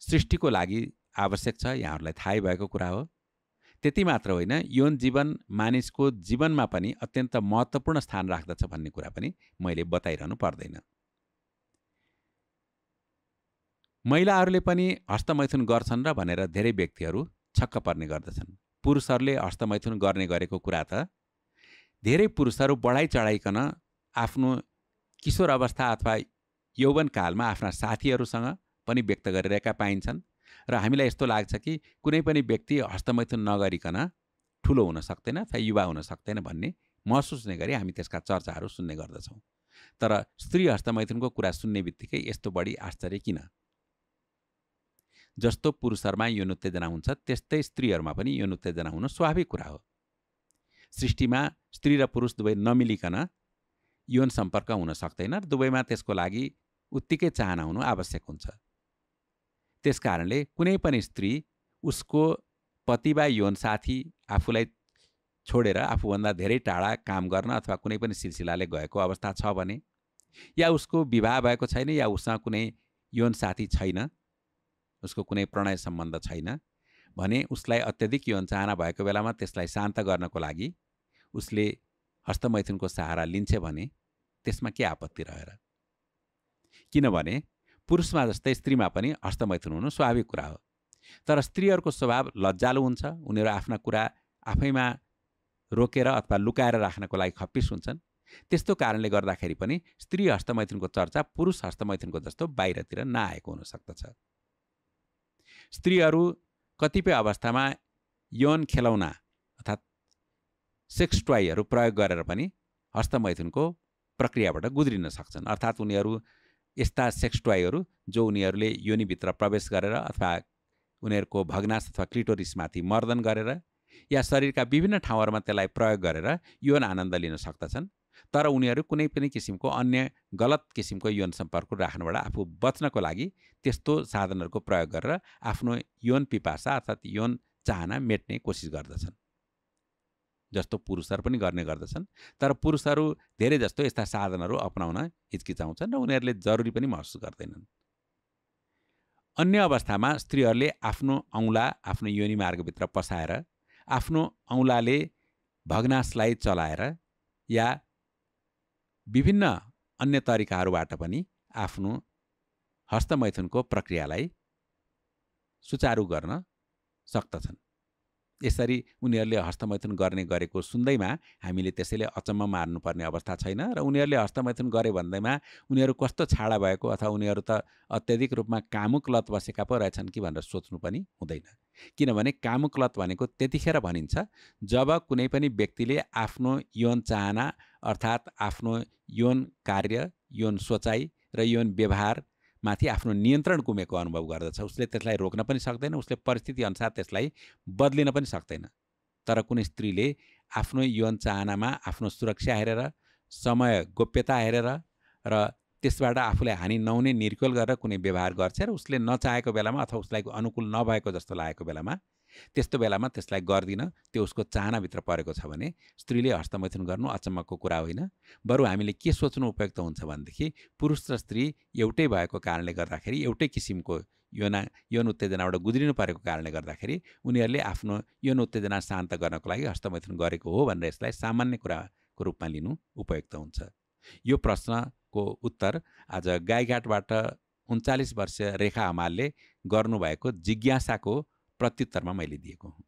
सृष्टिको लागि आवश्यक छ यहाँहरूलाई थाहै भएको कुरा हो। त्यति मात्र होइन यौन जीवन मानिसको जीवनमा पनि अत्यन्त महत्त्वपूर्ण स्थान राख्दछ भन्ने कुरा पनि मैले बताइरहनु पर्दैन। महिलाहरूले पनि हस्तमैथुन गर्छन् र भनेर धेरै व्यक्तिहरू छक्क पर्ने गर्दछन्। पुरुषहरूले हस्तमैथुन गर्ने गरेको कुरा त धेरै पुरुषहरू बढाइ चढाइकन आफ्नो किशोर अवस्था अथवा यौवनकालमा आफ्ना साथीहरूसँग पनि व्यक्त गरिरहेका पाइन्छन् र हामीलाई यस्तो लाग्छ कि कुनै पनि व्यक्ति हस्तमैथुन नगरिकन ठुलो हुन सक्दैन अथवा युवा हुन सक्दैन भन्ने महसुस हुने गरी हामी त्यसका चर्चाहरू सुन्ने गर्दछौँ। तर स्त्री हस्तमैथुनको कुरा सुन्ने बित्तिकै यस्तो बढी आश्चर्य किन? जस्तो पुरुषहरूमा यौन उत्तेजना हुन्छ त्यस्तै स्त्रीहरूमा पनि यौन उत्तेजना हुनु स्वाभाविक कुरा हो। सृष्टिमा स्त्री र पुरुष दुवै नमिलिकन यौन सम्पर्क हुन सक्दैन र दुवैमा त्यसको लागि उत्तिकै चाहना हुनु आवश्यक हुन्छ। त्यस कारणले कुनै पनि स्त्री उसको पति वा यौन साथी आफूलाई छोडेर आफूभन्दा धेरै टाढा काम गर्न अथवा कुनै पनि सिलसिलाले गएको अवस्था छ भने या उसको विवाह भएको छैन या उसँग कुनै यौन साथी छैन उसको कुनै प्रणय सम्बन्ध छैन भने उसलाई अत्यधिक यौन चाहना भएको बेलामा त्यसलाई शान्त गर्नको लागि उसले हस्तमैथुनको सहारा लिन्छ भने त्यसमा के आपत्ति रहेर? किनभने पुरुषमा जस्तै स्त्रीमा पनि हस्तमैथुन हुनु स्वाभाविक कुरा हो। तर स्त्रीहरूको स्वभाव लज्जालु हुन्छ उनीहरू आफ्ना कुरा आफैमा रोकेर अथवा लुकाएर राख्नको लागि खप्पिस हुन्छन्। त्यस्तो कारणले गर्दाखेरि पनि स्त्री हस्तमैथुनको चर्चा पुरुष हस्तमैथुनको जस्तो बाहिरतिर नआएको हुनसक्दछ स्त्रीहरू कतिपय अवस्थामा यौन खेलौना अर्थात् सेक्स टोयहरू प्रयोग गरेर पनि हस्तमैथुनको प्रक्रियाबाट गुज्रिन सक्छन्। अर्थात् उनीहरू यस्ता सेक्स टोयहरू जो उनीहरूले योनिभित्र प्रवेश गरेर अथवा उनीहरूको भग्नास अथवा क्लिटोरिसमाथि मर्दन गरेर या शरीरका विभिन्न ठाउँहरूमा त्यसलाई प्रयोग गरेर यौन आनन्द लिन सक्दछन् तर उनीहरू कुनै पनि किसिमको अन्य गलत किसिमको यौन सम्पर्क राख्नबाट आफू बच्नको लागि त्यस्तो साधनहरूको प्रयोग गरेर आफ्नो यौन पिपासा अर्थात् यौन चाहना मेट्ने कोसिस गर्दछन्। जस्तो पुरुषहरू पनि गर्ने गर्दछन्। तर पुरुषहरू धेरै जस्तो यस्ता साधनहरू अपनाउन हिचकिचाउँछन् र उनीहरूले जरुरी पनि महसुस गर्दैनन्। अन्य अवस्थामा स्त्रीहरूले आफ्नो औँला आफ्नो योनि मार्गभित्र पसाएर आफ्नो औँलाले भग्नासलाई चलाएर या विभिन्न अन्य तरिकाहरूबाट पनि आफ्नो हस्तमैथुनको प्रक्रियालाई सुचारू गर्न सक्दछन् यसरी उनीहरूले हस्तमैथुन गर्ने गरेको सुन्दैमा हामीले त्यसैले अचम्म मार्नुपर्ने अवस्था छैन र उनीहरूले हस्तमैथुन गरे भन्दैमा उनीहरू कस्तो छाडा भएको अथवा उनीहरू त अत्याधिक रूपमा कामुक लत बसेका पो रहेछन् कि भनेर सोच्नु पनि हुँदैन। किनभने कामुक लत भनेको त्यतिखेर भनिन्छ जब कुनै पनि व्यक्तिले आफ्नो यौन चाहना अर्थात् आफ्नो यौन कार्य यौन सोचाइ र यौन व्यवहार माथि आफ्नो नियन्त्रण गुमेको अनुभव गर्दछ। उसले त्यसलाई रोक्न पनि सक्दैन उसले परिस्थिति अनुसार त्यसलाई बदलिन पनि सक्दैन। तर कुनै स्त्रीले आफ्नो यौन चाहनामा आफ्नो सुरक्षा हेरेर समय गोप्यता हेरेर र त्यसबाट आफूलाई हानि नहुने निर्कुल गरेर कुनै व्यवहार गर्छ र उसले नचाहेको बेलामा अथवा उसलाई अनुकूल नभएको जस्तो लागेको बेलामा त्यस्तो बेलामा त्यसलाई गर्दिन त्यो उसको चाहनाभित्र परेको छ भने स्त्रीले हस्तमैथुन गर्नु अचम्मको कुरा होइन। बरु हामीले के सोच्नु उपयुक्त हुन्छ भनेदेखि पुरुष र स्त्री एउटै भएको कारणले गर्दाखेरि एउटै किसिमको यौना यौन उत्तेजनाबाट गुज्रिनु परेको कारणले गर्दाखेरि उनीहरूले आफ्नो यौन उत्तेजना शान्त गर्नको लागि हस्तमैथुन गरेको हो भनेर यसलाई सामान्य कुराको रूपमा लिनु उपयुक्त हुन्छ। यो प्रश्नको उत्तर आज गाईघाटबाट उन्चालिस वर्ष रेखा हमालले गर्नुभएको जिज्ञासाको प्रत्युत्तरमा मैले दिएको हुँ